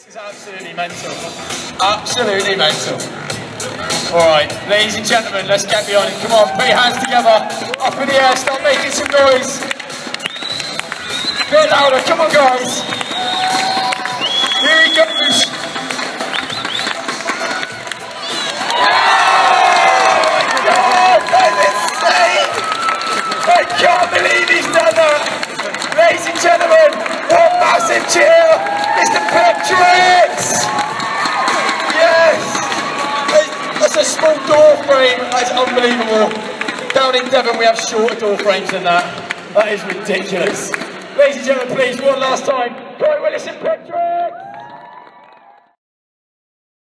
This is absolutely mental. Absolutely mental. All right, ladies and gentlemen, let's get behind it. Come on, put your hands together, up in the air, start making some noise. A bit louder, come on, guys. Here he goes. I can't believe he's done that! Ladies and gentlemen, a small door frame, that's unbelievable. Down in Devon we have shorter door frames than that. That is ridiculous. Ladies and gentlemen, please, one last time, Corey Willison Pip Trix!